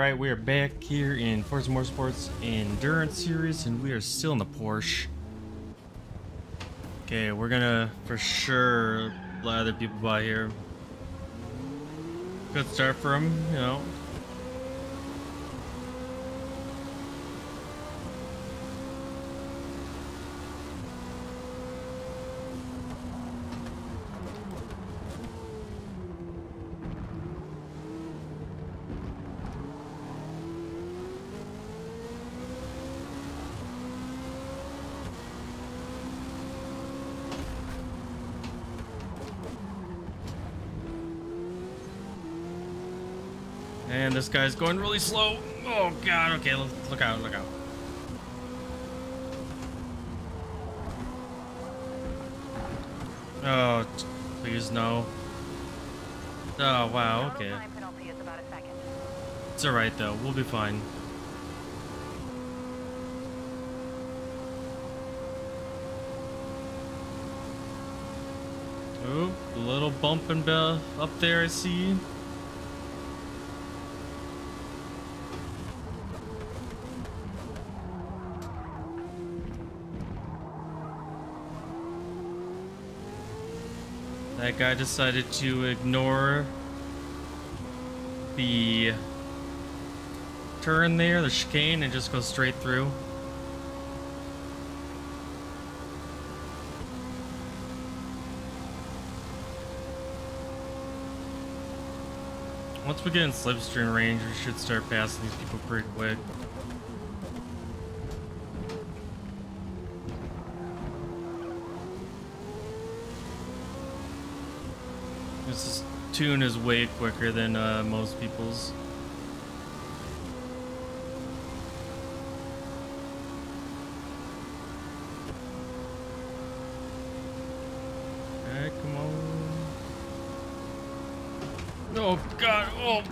Alright, we are back here in Forza Motorsports Endurance Series, and we are still in the Porsche. Okay, we're gonna for sure let other people by here. Good start for them, you know. And this guy's going really slow. Oh god, okay, look, look out, look out. Oh, please no. Oh wow, okay. It's alright though, we'll be fine. Oh, a little bump and up there I see. That guy decided to ignore the turn there, the chicane, and just go straight through. Once we get in slipstream range, we should start passing these people pretty quick. This tune is way quicker than uh, most people's. Come on. Oh god, oh!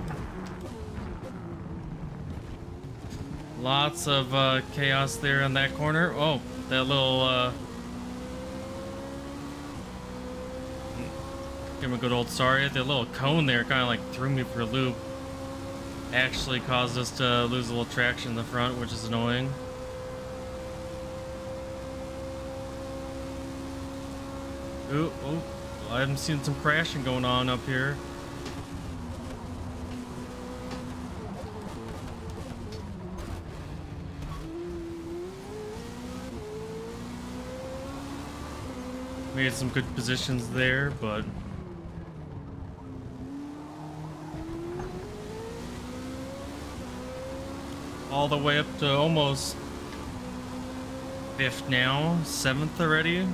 Lots of uh, chaos there in that corner. Oh, that little uh, Give him a good old sorry. The little cone there kind of like threw me for a loop. Actually caused us to lose a little traction in the front, which is annoying. Ooh, oh, I'm seeing some crashing going on up here. Made some good positions there, but all the way up to almost fifth now, seventh already.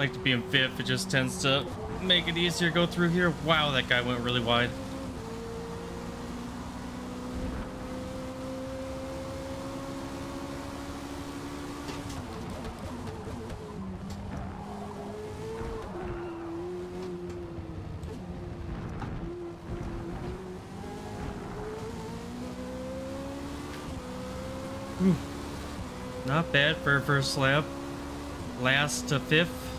Like to be in fifth. It just tends to make it easier to go through here. Wow, that guy went really wide. Not bad for a first lap. Last to fifth.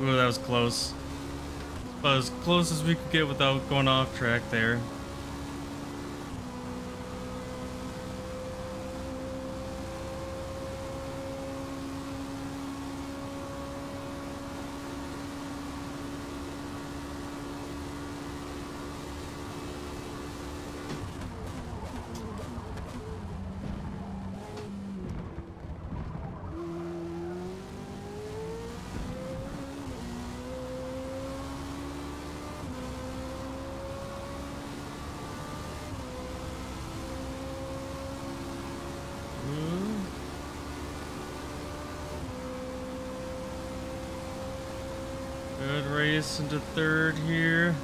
Ooh, that was close. But as close as we could get without going off track there. Race into third here.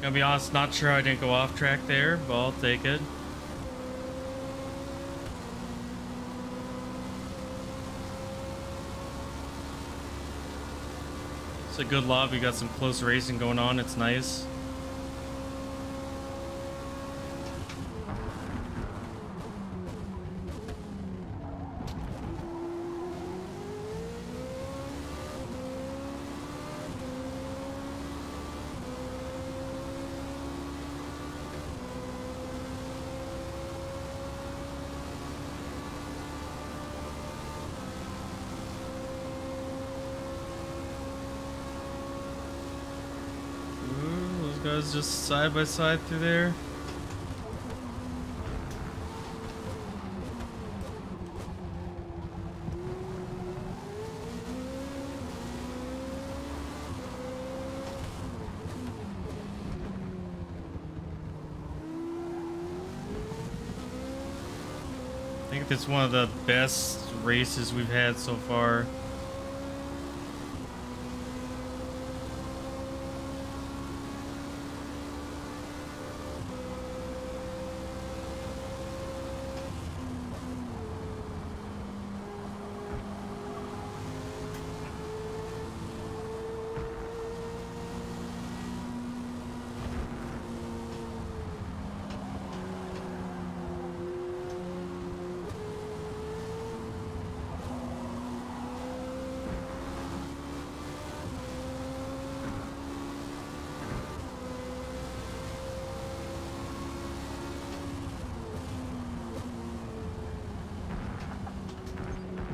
Gonna be honest, not sure I didn't go off track there, but I'll take it. It's a good lobby, got some close racing going on, it's nice. Goes just side by side through there. I think it's one of the best races we've had so far.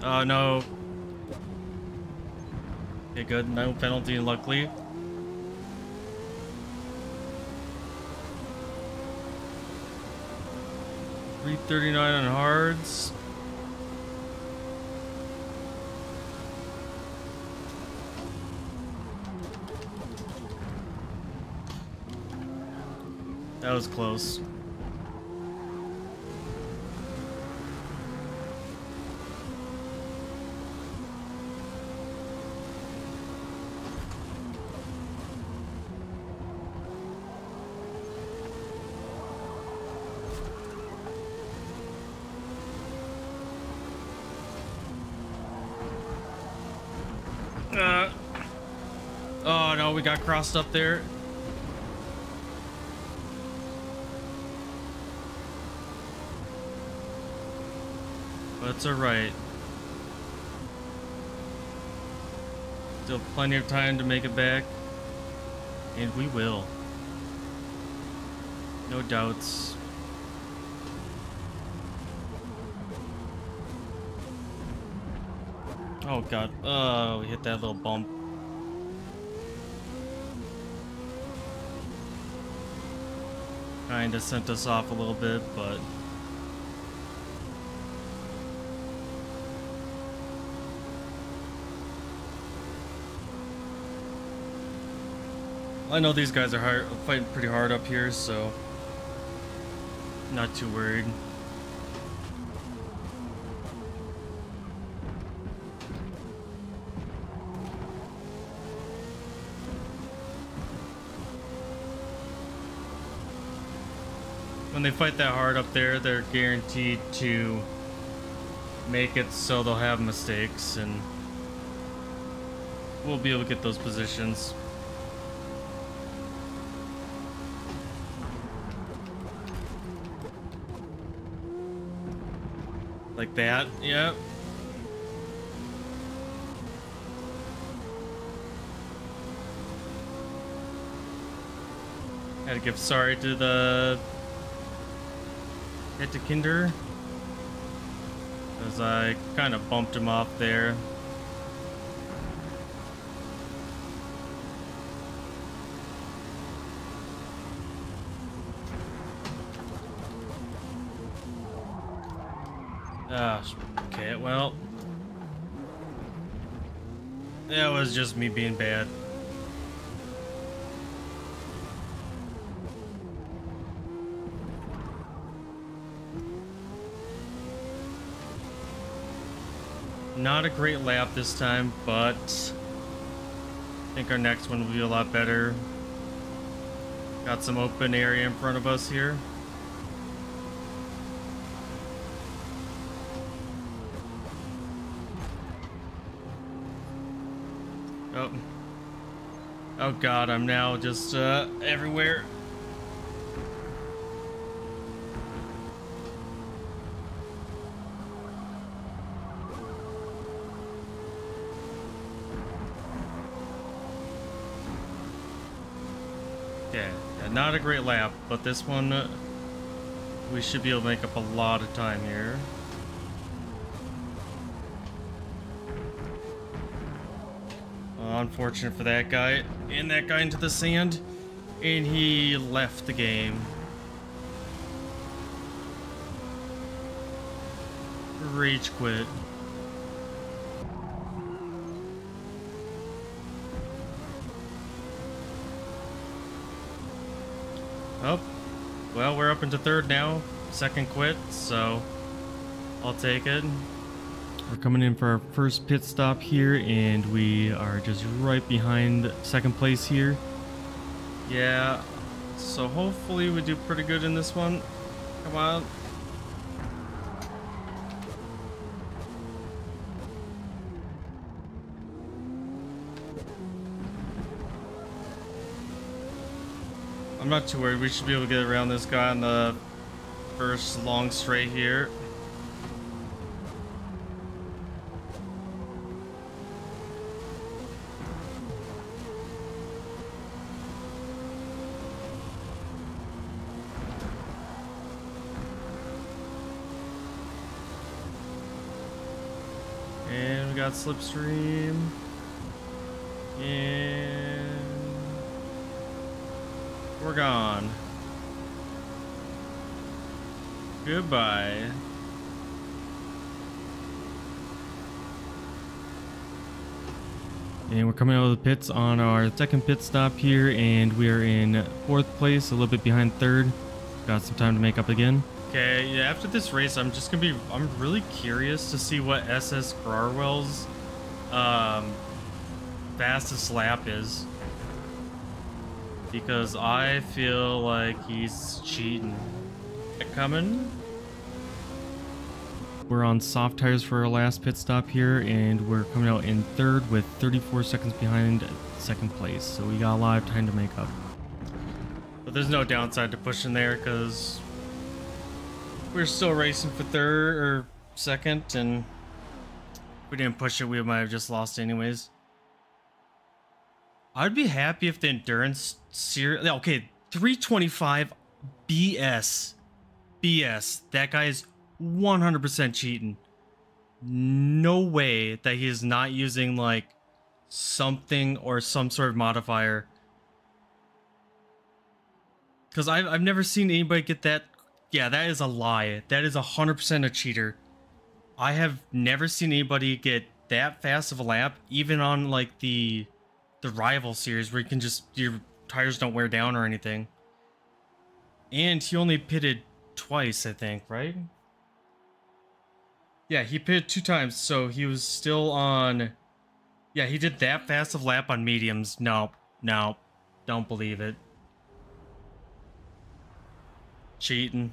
Oh, no. Okay, good. No penalty, luckily. Three thirty-nine on hards. That was close. Uh, oh, we got crossed up there. It's alright. Still plenty of time to make it back. And we will. No doubts. Oh god. Oh, we hit that little bump. Kinda sent us off a little bit, but... I know these guys are hard, fighting pretty hard up here, so... Not too worried. When they fight that hard up there, they're guaranteed to make it so they'll have mistakes and we'll be able to get those positions. Like that, yep. Had to give sorry to the hit to Kinder. Because I kind of bumped him off there. Ah, okay, well. That was just me being bad. Not a great lap this time, but I think our next one will be a lot better. Got some open area in front of us here. Oh. Oh god, I'm now just uh, everywhere. Yeah, not a great lap, but this one, uh, we should be able to make up a lot of time here. Unfortunate for that guy. And that guy into the sand. And he left the game. Rage quit. Oh, we're into third now. Second quit, so I'll take it. We're coming in for our first pit stop here, and we are just right behind second place here. Yeah, so hopefully we do pretty good in this one. Come on. I'm not too worried. We should be able to get around this guy on the first long straight here. And we got Slipstream. And we're gone. Goodbye. And we're coming out of the pits on our second pit stop here, and we are in fourth place, a little bit behind third. Got some time to make up again. Okay, yeah, after this race, I'm just gonna be, I'm really curious to see what SS Garwell's um, fastest lap is. Because I feel like he's cheating. Coming. We're on soft tires for our last pit stop here, and we're coming out in third with 34 seconds behind second place. So we got a lot of time to make up. But there's no downside to pushing there because we're still racing for third or second, and we didn't push it, we might have just lost anyways. I'd be happy if the endurance series. Okay, 325 BS. BS. That guy is 100% cheating. No way that he is not using like something or some sort of modifier. Because I've, I've never seen anybody get that. Yeah, that is a lie. That is 100% a cheater. I have never seen anybody get that fast of a lap, even on like the the rival series where you can just your tires don't wear down or anything. And he only pitted twice, I think, right? Yeah, he pitted two times, so he was still on. Yeah, he did that fast of lap on mediums. No, no, don't believe it. Cheating.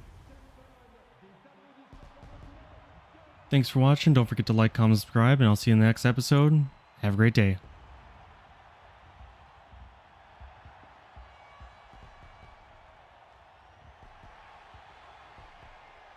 Thanks for watching. Don't forget to like, comment, subscribe, and I'll see you in the next episode. Have a great day.